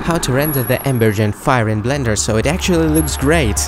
how to render the Embergen fire in Blender so it actually looks great.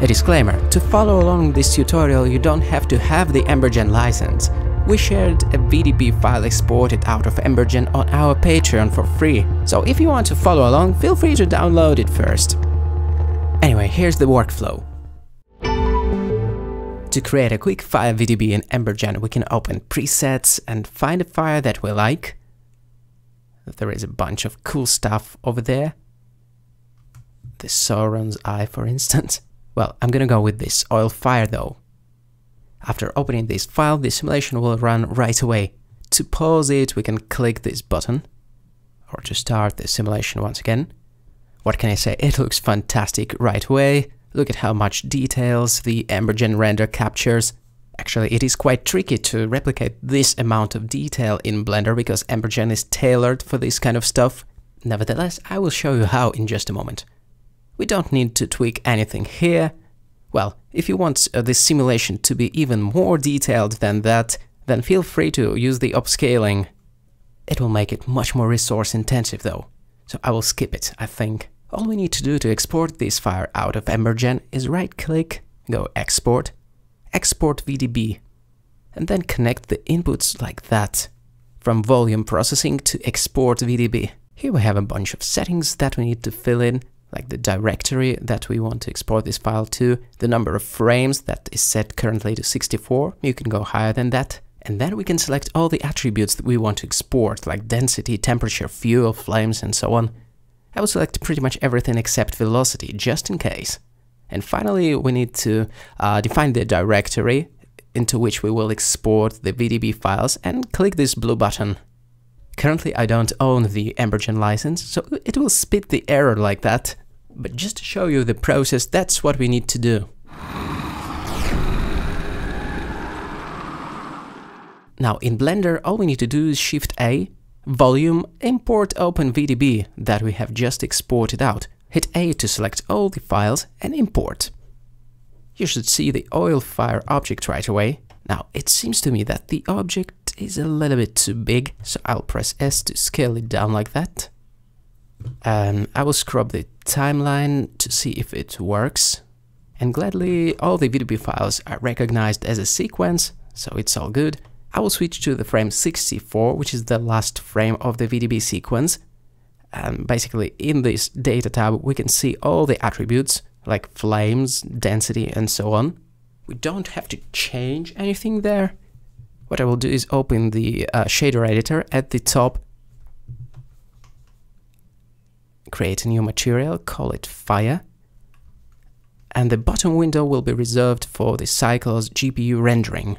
A disclaimer, to follow along this tutorial you don't have to have the Embergen license. We shared a VDB file exported out of Embergen on our Patreon for free, so if you want to follow along, feel free to download it first. Anyway, here's the workflow. To create a quick fire VDB in Embergen, we can open presets and find a fire that we like. There is a bunch of cool stuff over there. The Sauron's Eye, for instance. Well, I'm gonna go with this oil fire though. After opening this file, the simulation will run right away. To pause it, we can click this button, or to start the simulation once again. What can I say? It looks fantastic right away. Look at how much details the Embergen render captures. Actually, it is quite tricky to replicate this amount of detail in Blender because Embergen is tailored for this kind of stuff. Nevertheless, I will show you how in just a moment. We don't need to tweak anything here. Well, if you want uh, this simulation to be even more detailed than that, then feel free to use the upscaling. It will make it much more resource intensive though, so I will skip it, I think. All we need to do to export this file out of Embergen is right click, go export, export VDB, and then connect the inputs like that, from volume processing to export VDB. Here we have a bunch of settings that we need to fill in, like the directory that we want to export this file to, the number of frames that is set currently to 64, you can go higher than that, and then we can select all the attributes that we want to export, like density, temperature, fuel, flames, and so on. I will select pretty much everything except velocity, just in case. And finally, we need to uh, define the directory into which we will export the VDB files and click this blue button. Currently I don't own the Embergen license, so it will spit the error like that. But just to show you the process, that's what we need to do. Now in Blender, all we need to do is Shift A, Volume, Import Open VDB that we have just exported out. Hit A to select all the files and import. You should see the oil fire object right away. Now, it seems to me that the object is a little bit too big, so I'll press S to scale it down like that. And I will scrub the timeline to see if it works. And gladly, all the VDB files are recognized as a sequence, so it's all good. I will switch to the frame 64, which is the last frame of the VDB sequence. And basically, in this data tab, we can see all the attributes, like flames, density, and so on. We don't have to change anything there. What I will do is open the uh, shader editor at the top, create a new material, call it fire, and the bottom window will be reserved for the Cycles GPU rendering.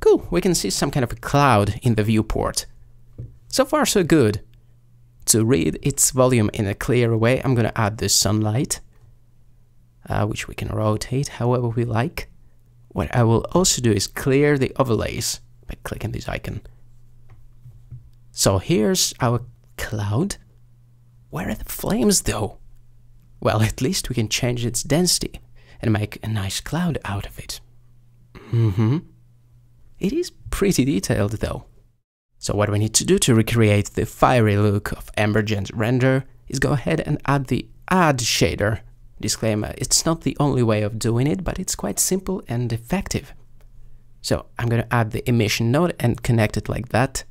Cool, we can see some kind of a cloud in the viewport. So far so good. To read its volume in a clear way, I'm gonna add the sunlight, uh, which we can rotate however we like. What I will also do is clear the overlays by clicking this icon. So here's our cloud. Where are the flames though? Well, at least we can change its density and make a nice cloud out of it. Mm-hmm. It is pretty detailed though. So what we need to do to recreate the fiery look of Embergen's render is go ahead and add the Add shader Disclaimer, it's not the only way of doing it, but it's quite simple and effective. So I'm going to add the emission node and connect it like that.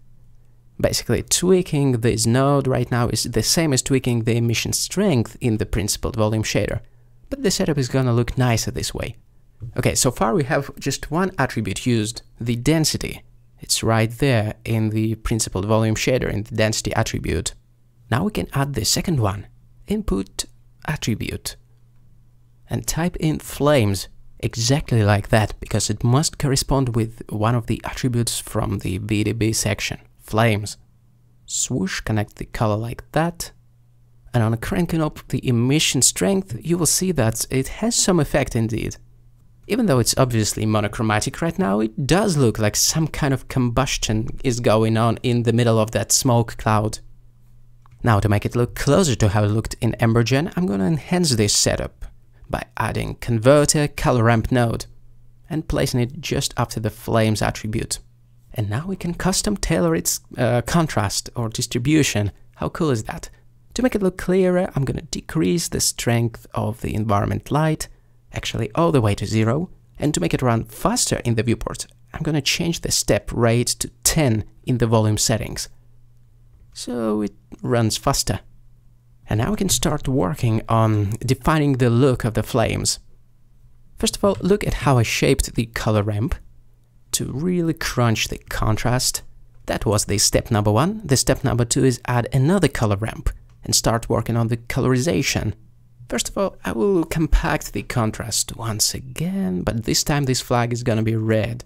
Basically, tweaking this node right now is the same as tweaking the emission strength in the principled volume shader, but the setup is going to look nicer this way. Okay, so far we have just one attribute used, the density. It's right there in the principled volume shader in the density attribute. Now we can add the second one, input attribute and type in flames exactly like that because it must correspond with one of the attributes from the VDB section, flames. Swoosh, connect the color like that. And on cranking up the emission strength, you will see that it has some effect indeed. Even though it's obviously monochromatic right now, it does look like some kind of combustion is going on in the middle of that smoke cloud. Now to make it look closer to how it looked in Embergen, I'm gonna enhance this setup by adding converter color ramp node and placing it just after the flames attribute. And now we can custom tailor its uh, contrast or distribution. How cool is that? To make it look clearer, I'm gonna decrease the strength of the environment light, actually all the way to zero, and to make it run faster in the viewport, I'm gonna change the step rate to 10 in the volume settings. So it runs faster. And now we can start working on defining the look of the flames. First of all, look at how I shaped the color ramp to really crunch the contrast. That was the step number one. The step number two is add another color ramp and start working on the colorization. First of all, I will compact the contrast once again, but this time this flag is gonna be red.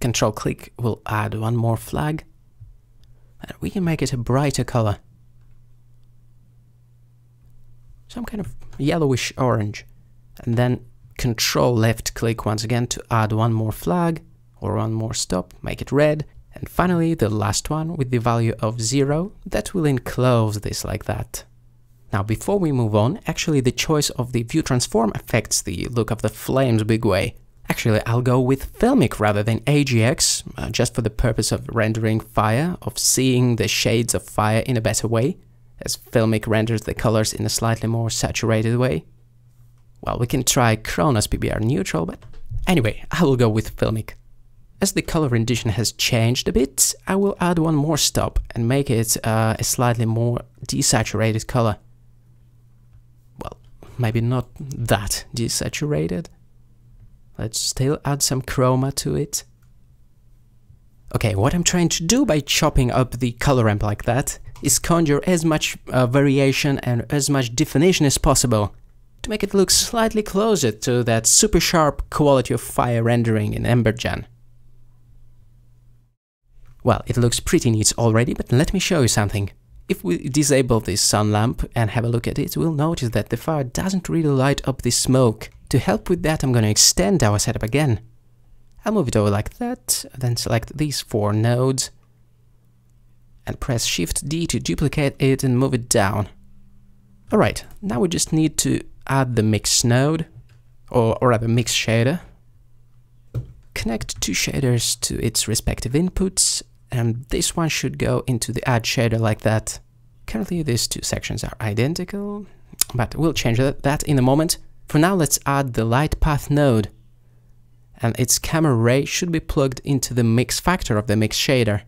Control click will add one more flag and we can make it a brighter color. Some kind of yellowish orange. And then control left click once again to add one more flag or one more stop, make it red. And finally the last one with the value of 0 that will enclose this like that. Now before we move on, actually the choice of the view transform affects the look of the flames big way. Actually, I'll go with Filmic rather than AGX, uh, just for the purpose of rendering fire, of seeing the shades of fire in a better way, as Filmic renders the colors in a slightly more saturated way. Well, we can try Khronos PBR neutral, but anyway, I will go with Filmic. As the color rendition has changed a bit, I will add one more stop and make it uh, a slightly more desaturated color. Well, maybe not that desaturated. Let's still add some chroma to it. Okay, what I'm trying to do by chopping up the color ramp like that is conjure as much uh, variation and as much definition as possible to make it look slightly closer to that super sharp quality of fire rendering in Embergen. Well, it looks pretty neat already, but let me show you something. If we disable this sun lamp and have a look at it, we'll notice that the fire doesn't really light up the smoke to help with that, I'm going to extend our setup again. I'll move it over like that, then select these four nodes, and press Shift D to duplicate it and move it down. Alright, now we just need to add the mix node, or, or rather mix shader. Connect two shaders to its respective inputs, and this one should go into the add shader like that. Currently these two sections are identical, but we'll change that, in a moment. For now, let's add the light path node. And its camera ray should be plugged into the mix factor of the mix shader.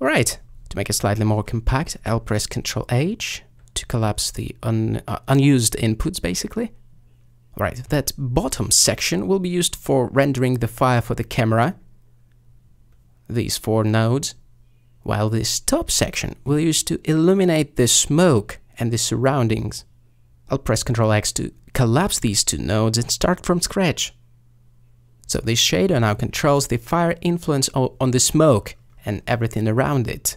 Alright, to make it slightly more compact, I'll press Ctrl H to collapse the un, uh, unused inputs basically. Alright, that bottom section will be used for rendering the fire for the camera, these four nodes, while this top section will use to illuminate the smoke and the surroundings. I'll press Ctrl X to collapse these two nodes and start from scratch. So this shader now controls the fire influence on the smoke and everything around it.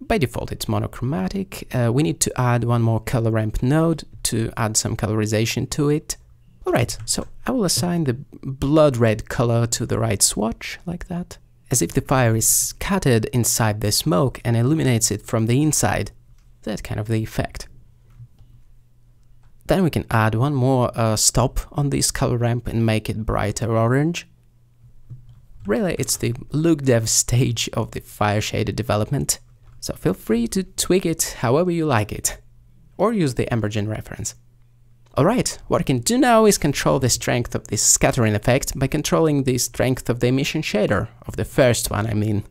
By default it's monochromatic, uh, we need to add one more color ramp node to add some colorization to it. Alright, so I will assign the blood red color to the right swatch, like that, as if the fire is scattered inside the smoke and illuminates it from the inside. That kind of the effect. Then we can add one more uh, stop on this color ramp and make it brighter orange. Really, it's the look dev stage of the fire shader development, so feel free to tweak it however you like it, or use the Embergen reference. Alright, what I can do now is control the strength of this scattering effect by controlling the strength of the emission shader, of the first one I mean.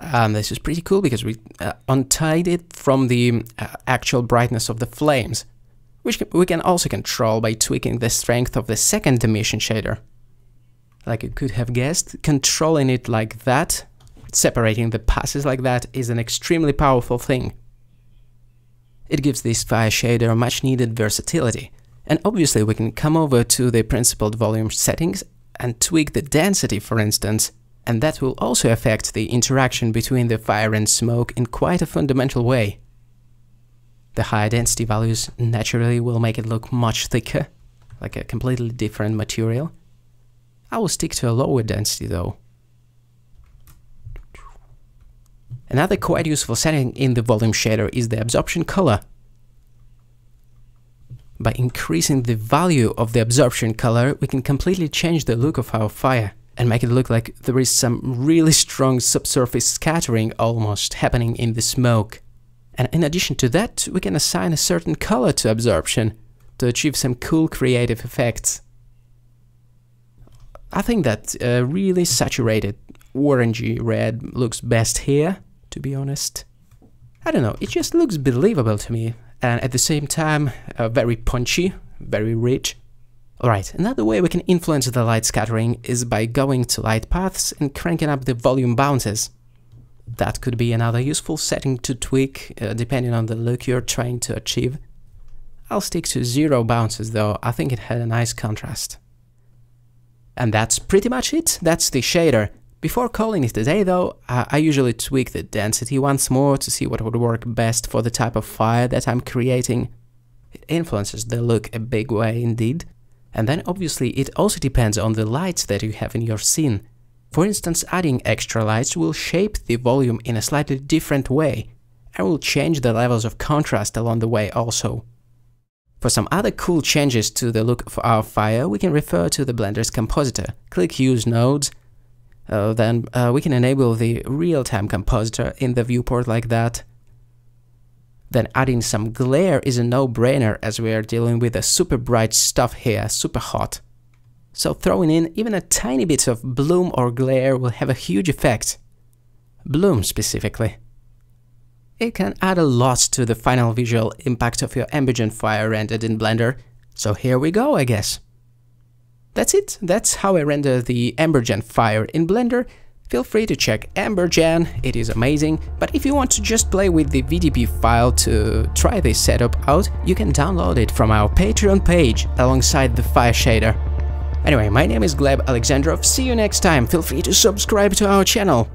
And this is pretty cool because we uh, untied it from the uh, actual brightness of the flames, which we can also control by tweaking the strength of the second emission shader. Like you could have guessed, controlling it like that, separating the passes like that, is an extremely powerful thing. It gives this fire shader much needed versatility, and obviously we can come over to the principled volume settings and tweak the density for instance, and that will also affect the interaction between the fire and smoke in quite a fundamental way. The higher density values naturally will make it look much thicker, like a completely different material. I will stick to a lower density though. Another quite useful setting in the volume shader is the absorption color. By increasing the value of the absorption color, we can completely change the look of our fire. and make it look like there is some really strong subsurface scattering almost happening in the smoke. And in addition to that, we can assign a certain color to absorption to achieve some cool creative effects. I think that uh, really saturated orangey red looks best here, to be honest. I don't know, it just looks believable to me, and at the same time, uh, very punchy, very rich. Alright, another way we can influence the light scattering is by going to light paths and cranking up the volume bounces. That could be another useful setting to tweak, uh, depending on the look you're trying to achieve. I'll stick to zero bounces though, I think it had a nice contrast. And that's pretty much it, that's the shader. Before calling it a day though, I usually tweak the density once more to see what would work best for the type of fire that I'm creating. It influences the look a big way indeed. And then obviously it also depends on the lights that you have in your scene. For instance, adding extra lights will shape the volume in a slightly different way and will change the levels of contrast along the way also. For some other cool changes to the look of our fire, we can refer to the Blender's compositor. Click Use Nodes, uh, then uh, we can enable the real-time compositor in the viewport like that. Then adding some glare is a no-brainer as we are dealing with a super bright stuff here, super hot. So throwing in even a tiny bit of bloom or glare will have a huge effect. Bloom specifically. It can add a lot to the final visual impact of your Embergen fire rendered in Blender, so here we go I guess. That's it, that's how I render the Embergen fire in Blender. Feel free to check Embergen, it is amazing, but if you want to just play with the VDB file to try this setup out, you can download it from our Patreon page alongside the fire shader. Anyway, my name is Gleb Alexandrov, see you next time, feel free to subscribe to our channel.